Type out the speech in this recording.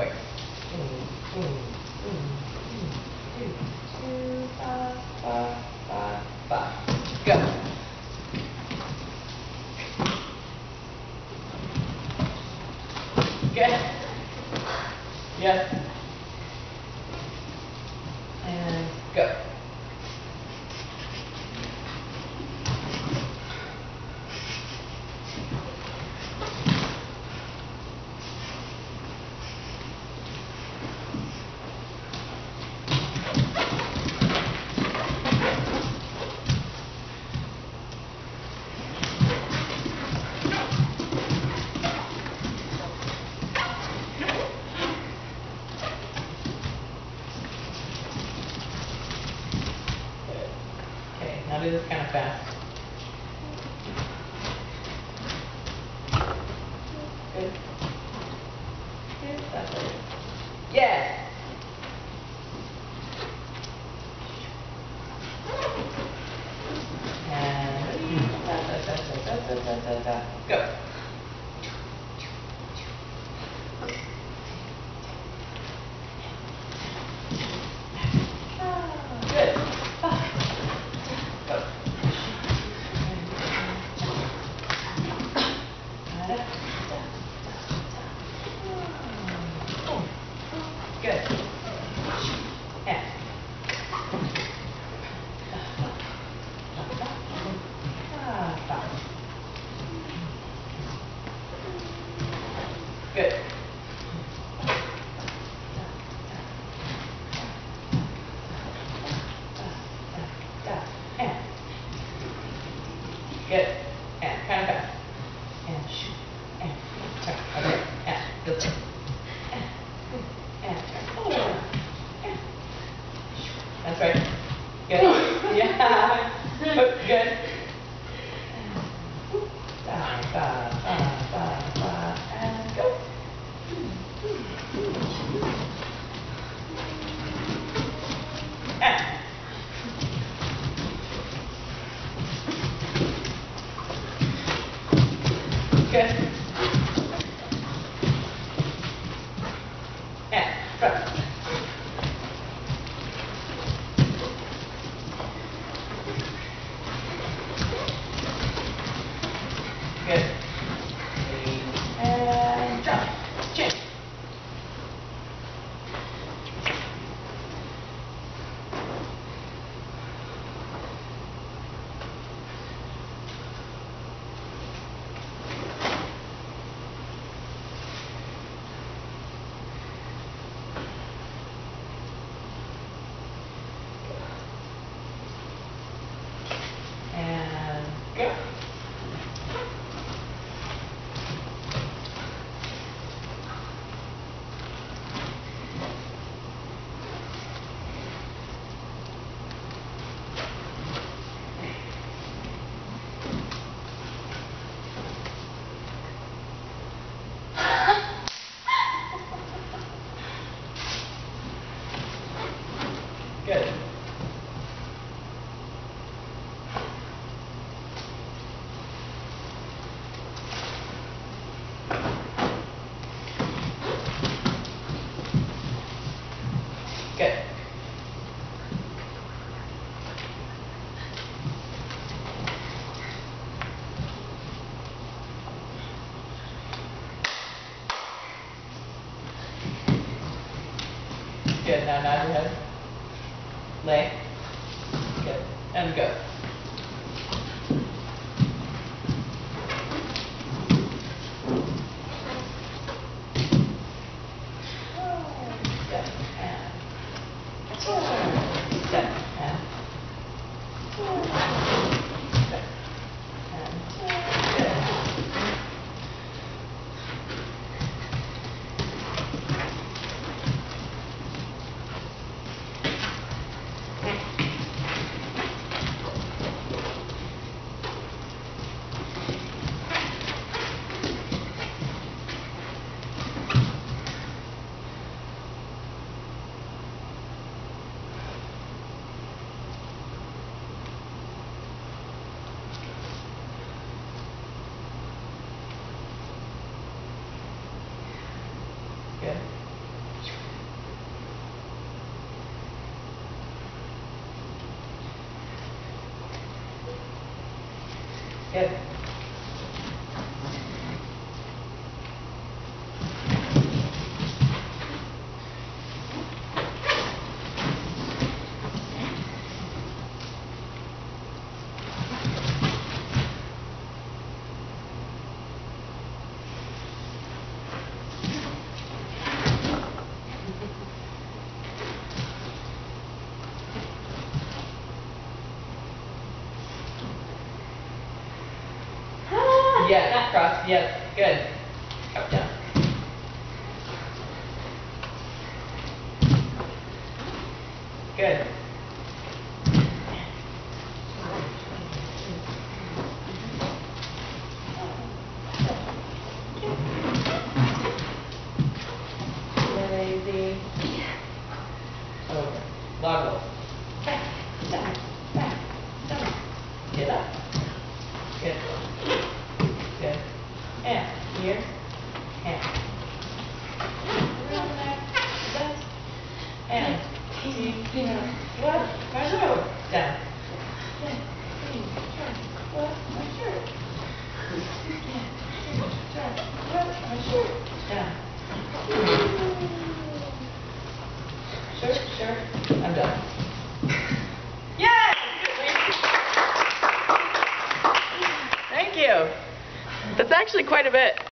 quick. Boom, boom, boom, boom, two, two, five, five, five, five. Go. Good. Yes. back Yes. And da, da, da, da, da, da, da, da. go. yeah. Good. Da da da da da. and go. Good. Good. Good, now now you have Lay. Good. And go. Yes. Across, yes, good. Up, down. Good. Lazy. Over. Log roll. Back, down, back, down. Get up. Good. Good. And here. And. Around there. Left. And. Deep. Left. My shirt. Down. Yeah. Turn. Left. My shirt. Yeah. Turn. Left. My shirt. Down. Sure, sure. I'm done. Yay! Thank you. That's actually quite a bit.